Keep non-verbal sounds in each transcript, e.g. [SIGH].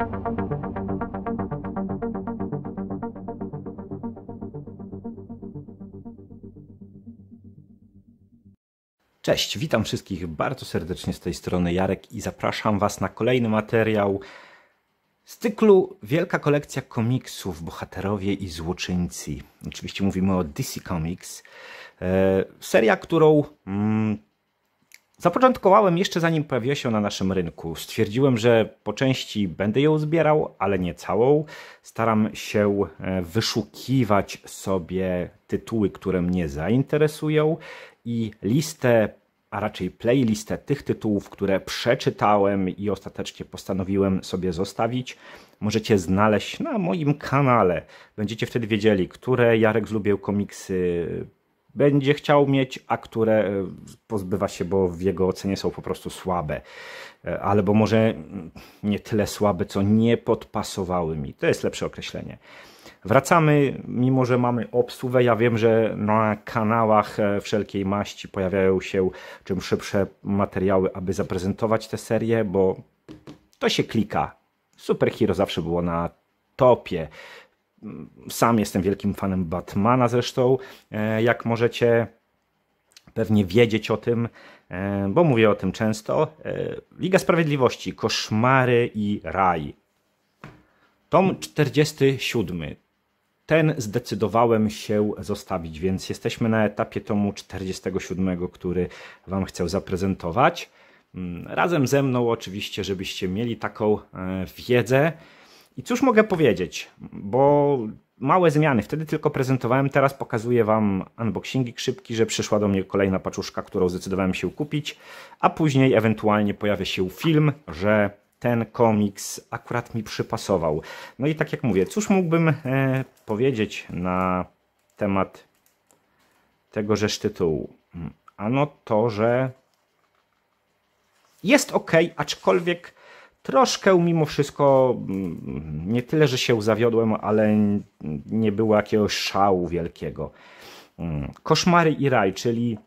Cześć, witam wszystkich bardzo serdecznie z tej strony Jarek i zapraszam Was na kolejny materiał z cyklu Wielka kolekcja komiksów Bohaterowie i Złoczyńcy. Oczywiście mówimy o DC Comics. E, seria, którą mm, zapoczątkowałem jeszcze zanim pojawiła się na naszym rynku. Stwierdziłem, że po części będę ją zbierał, ale nie całą. Staram się e, wyszukiwać sobie tytuły, które mnie zainteresują i listę, a raczej playlistę tych tytułów, które przeczytałem i ostatecznie postanowiłem sobie zostawić, możecie znaleźć na moim kanale. Będziecie wtedy wiedzieli, które Jarek zlubił komiksy będzie chciał mieć, a które e, pozbywa się, bo w jego ocenie są po prostu słabe. E, albo może nie tyle słabe, co nie podpasowały mi. To jest lepsze określenie. Wracamy, mimo że mamy obsługę. Ja wiem, że na kanałach e, wszelkiej maści pojawiają się czym szybsze materiały, aby zaprezentować tę serię, bo to się klika. Superhero zawsze było na topie. Sam jestem wielkim fanem Batmana zresztą, e, jak możecie pewnie wiedzieć o tym, e, bo mówię o tym często. Liga Sprawiedliwości, Koszmary i Raj. Tom 47 ten zdecydowałem się zostawić, więc jesteśmy na etapie tomu 47, który Wam chcę zaprezentować. Mm, razem ze mną, oczywiście, żebyście mieli taką e, wiedzę. I cóż mogę powiedzieć, bo małe zmiany. Wtedy tylko prezentowałem, teraz pokazuję Wam unboxingi szybki, że przyszła do mnie kolejna paczuszka, którą zdecydowałem się kupić, a później ewentualnie pojawia się film, że ten komiks akurat mi przypasował. No i tak jak mówię, cóż mógłbym e, powiedzieć na temat tegożeż tytułu? Ano to, że jest ok, aczkolwiek troszkę mimo wszystko mm, nie tyle, że się zawiodłem, ale nie było jakiegoś szału wielkiego. Mm, Koszmary i raj, czyli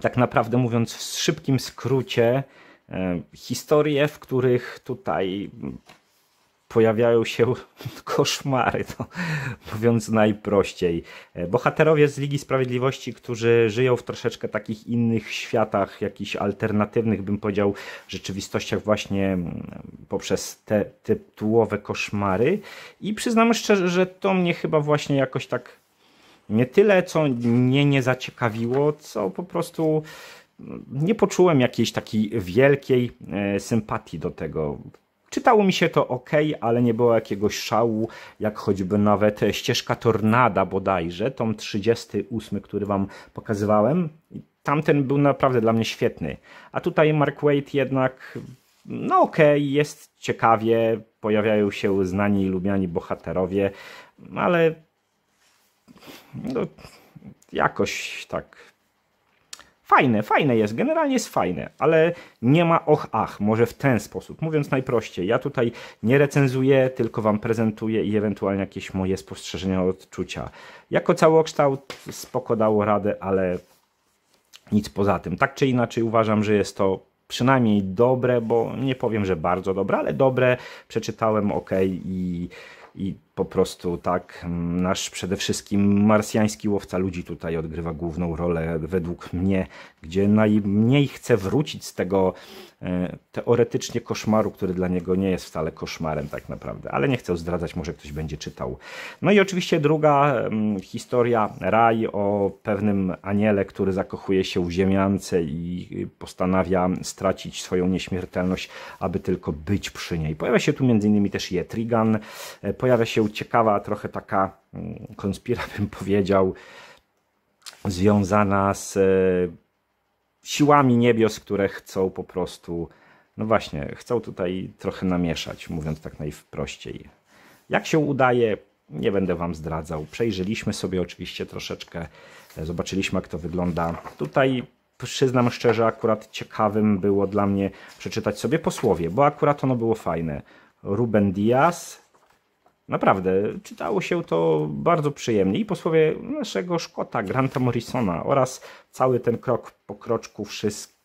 tak naprawdę mówiąc w szybkim skrócie, E, historie, w których tutaj pojawiają się [LAUGHS] koszmary, to mówiąc najprościej. E, bohaterowie z Ligi Sprawiedliwości, którzy żyją w troszeczkę takich innych światach, jakichś alternatywnych, bym powiedział, rzeczywistościach właśnie poprzez te tytułowe koszmary. I przyznam szczerze, że to mnie chyba właśnie jakoś tak nie tyle, co mnie nie zaciekawiło, co po prostu nie poczułem jakiejś takiej wielkiej e, sympatii do tego. Czytało mi się to ok, ale nie było jakiegoś szału, jak choćby nawet ścieżka Tornada bodajże, tom 38, który wam pokazywałem. Tamten był naprawdę dla mnie świetny. A tutaj Mark Waid jednak, no ok, jest ciekawie, pojawiają się znani i lubiani bohaterowie, ale no, jakoś tak Fajne, fajne jest, generalnie jest fajne, ale nie ma och ach, może w ten sposób. Mówiąc najprościej, ja tutaj nie recenzuję, tylko wam prezentuję i ewentualnie jakieś moje spostrzeżenia, odczucia. Jako całokształt spoko dało radę, ale nic poza tym. Tak czy inaczej uważam, że jest to przynajmniej dobre, bo nie powiem, że bardzo dobre, ale dobre. Przeczytałem ok i i po prostu tak nasz przede wszystkim marsjański łowca ludzi tutaj odgrywa główną rolę według mnie, gdzie najmniej chce wrócić z tego e, teoretycznie koszmaru, który dla niego nie jest wcale koszmarem tak naprawdę, ale nie chcę zdradzać, może ktoś będzie czytał. No i oczywiście druga historia, raj o pewnym aniele, który zakochuje się w ziemiance i postanawia stracić swoją nieśmiertelność, aby tylko być przy niej. Pojawia się tu innymi też Jetrigan, e, pojawia się ciekawa, trochę taka mm, konspira [LAUGHS] bym powiedział, związana z e, siłami niebios, które chcą po prostu, no właśnie, chcą tutaj trochę namieszać, mówiąc tak najprościej. Jak się udaje, nie będę Wam zdradzał. Przejrzeliśmy sobie oczywiście troszeczkę, e, zobaczyliśmy jak to wygląda. Tutaj przyznam szczerze, akurat ciekawym było dla mnie przeczytać sobie posłowie, bo akurat ono było fajne. Ruben Diaz, Naprawdę, czytało się to bardzo przyjemnie i posłowie naszego Szkota, Granta Morrisona oraz cały ten krok po kroczku wszystko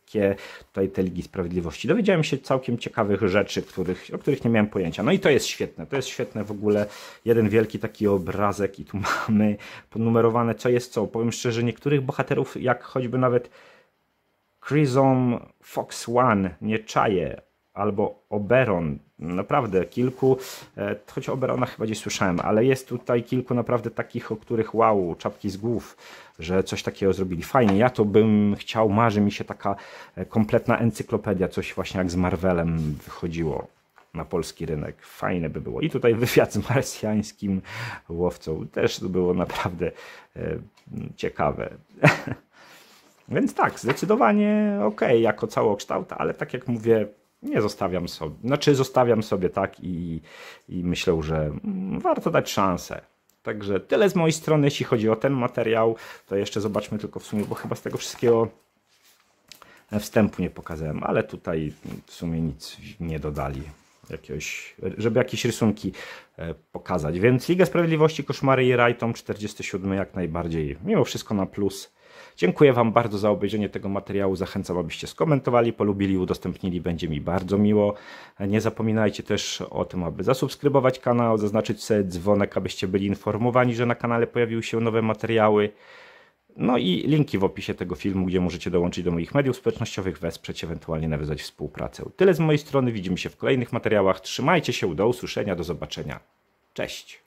tutaj te Ligi Sprawiedliwości. Dowiedziałem się całkiem ciekawych rzeczy, których, o których nie miałem pojęcia. No i to jest świetne, to jest świetne w ogóle. Jeden wielki taki obrazek i tu [LAUGHS] mamy ponumerowane co jest co. Powiem szczerze, niektórych bohaterów, jak choćby nawet Crimson Fox One, nie czaję, albo Oberon, naprawdę kilku, e, choć Oberona chyba gdzieś słyszałem, ale jest tutaj kilku naprawdę takich, o których wow, czapki z głów, że coś takiego zrobili. Fajnie, ja to bym chciał, marzy mi się taka e, kompletna encyklopedia, coś właśnie jak z Marvelem wychodziło na polski rynek. Fajne by było. I tutaj [LAUGHS] wywiad z marsjańskim łowcą też było naprawdę e, ciekawe. [LAUGHS] Więc tak, zdecydowanie ok, jako całokształt, ale tak jak mówię, nie zostawiam sobie. Znaczy, zostawiam sobie tak i, i myślę, że warto dać szansę. Także tyle z mojej strony, jeśli chodzi o ten materiał. To jeszcze zobaczmy tylko w sumie, bo chyba z tego wszystkiego wstępu nie pokazałem, ale tutaj w sumie nic nie dodali. Jakiegoś, żeby jakieś rysunki e, pokazać. Więc Liga Sprawiedliwości, Koszmary i Rajtom 47 jak najbardziej. Mimo wszystko na plus. Dziękuję Wam bardzo za obejrzenie tego materiału. Zachęcam, abyście skomentowali, polubili, udostępnili. Będzie mi bardzo miło. Nie zapominajcie też o tym, aby zasubskrybować kanał, zaznaczyć sobie dzwonek, abyście byli informowani, że na kanale pojawiły się nowe materiały. No i linki w opisie tego filmu, gdzie możecie dołączyć do moich mediów społecznościowych, wesprzeć, ewentualnie nawiązać współpracę. Tyle z mojej strony, widzimy się w kolejnych materiałach. Trzymajcie się, do usłyszenia, do zobaczenia. Cześć!